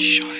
Sure.